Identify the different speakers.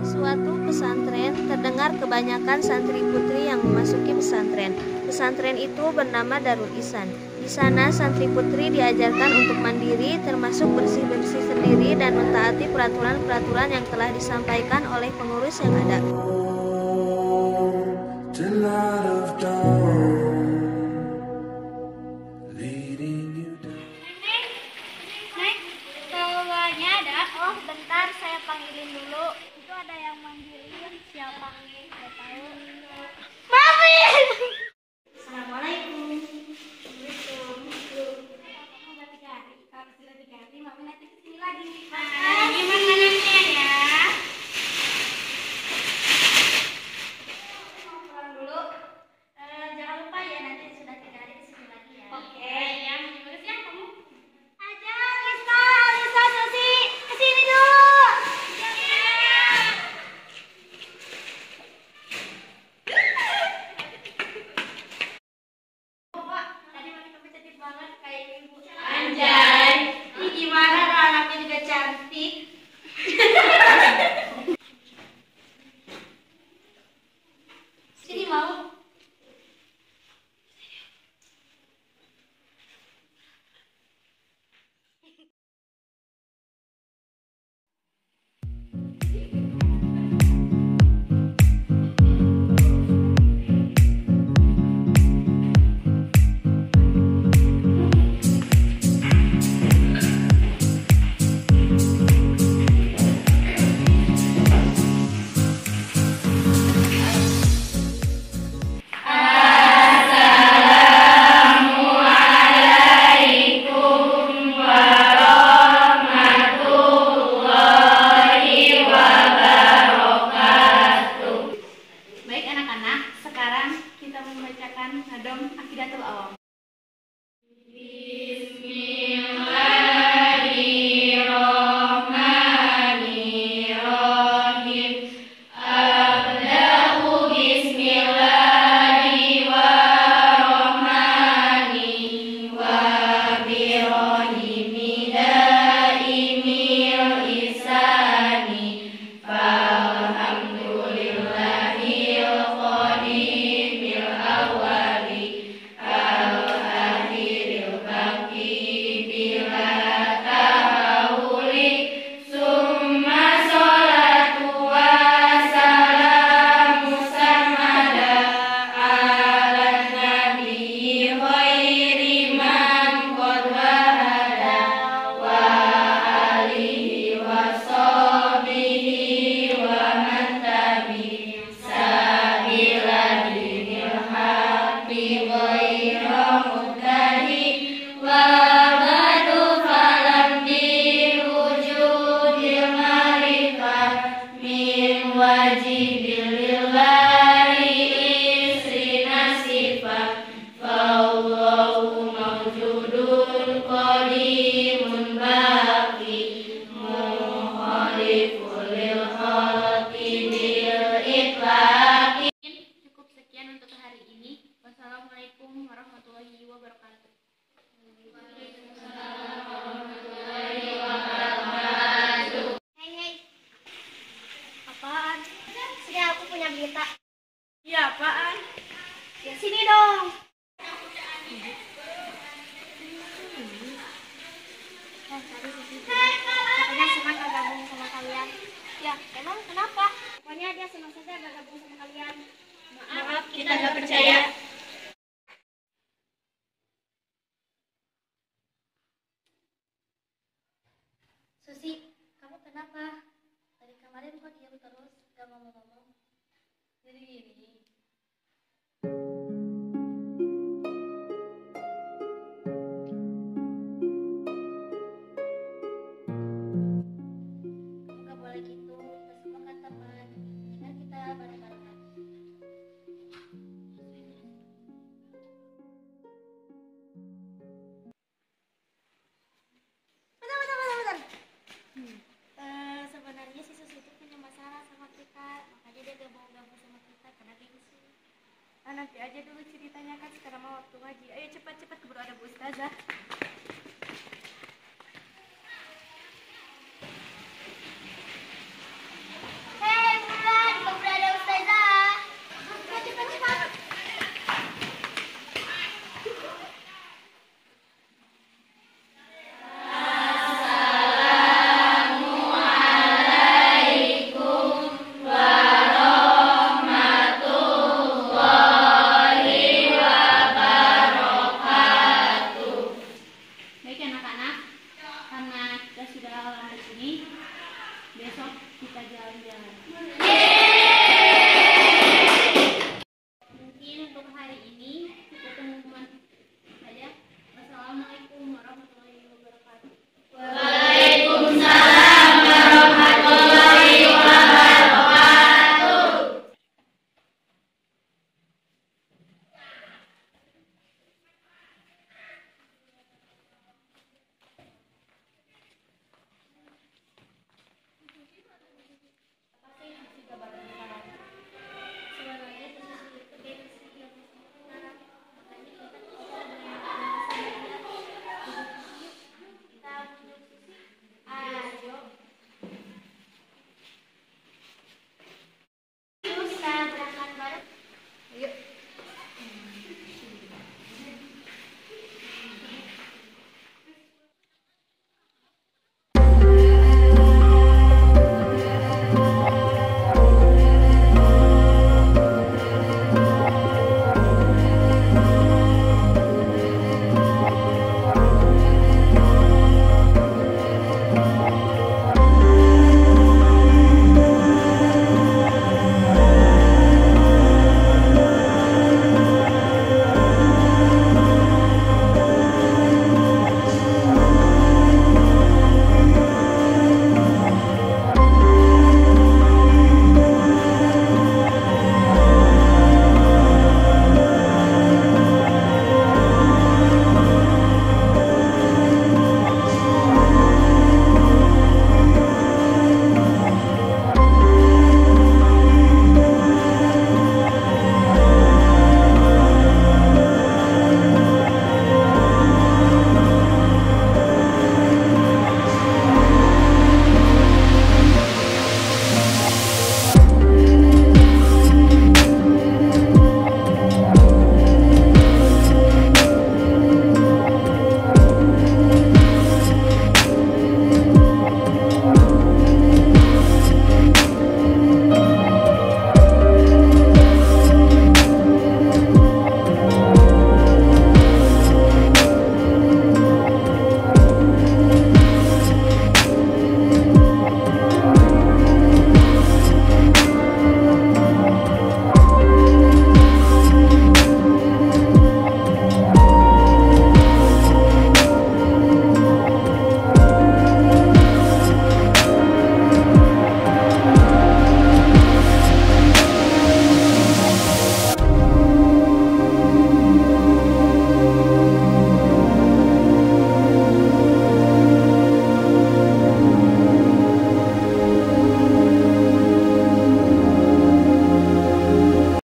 Speaker 1: Suatu pesantren terdengar kebanyakan santri putri yang memasuki pesantren. Pesantren itu bernama Darul Isan. Di sana santri putri diajarkan untuk mandiri termasuk bersih-bersih sendiri dan mentaati peraturan-peraturan yang telah disampaikan oleh pengurus yang ada.
Speaker 2: Tangan. Cukup sekian untuk hari ini. Wassalamualaikum warahmatullahi wabarakatuh. Hei, hei. Apaan? Aku punya berita.
Speaker 3: Iya, apaan?
Speaker 2: Ya sini dong. Ya, emang kenapa? Pokoknya dia senang saja gabung sama kalian.
Speaker 3: Maaf, kita nggak percaya.
Speaker 2: Susi, kamu kenapa? Dari kemarin kok diam terus, gak mau ngomong.
Speaker 3: Jadi gini, nanti aja dulu ceritanya kan sekarang mau waktu ngaji. Ayo cepat-cepat keburu ada Bu Ustazah.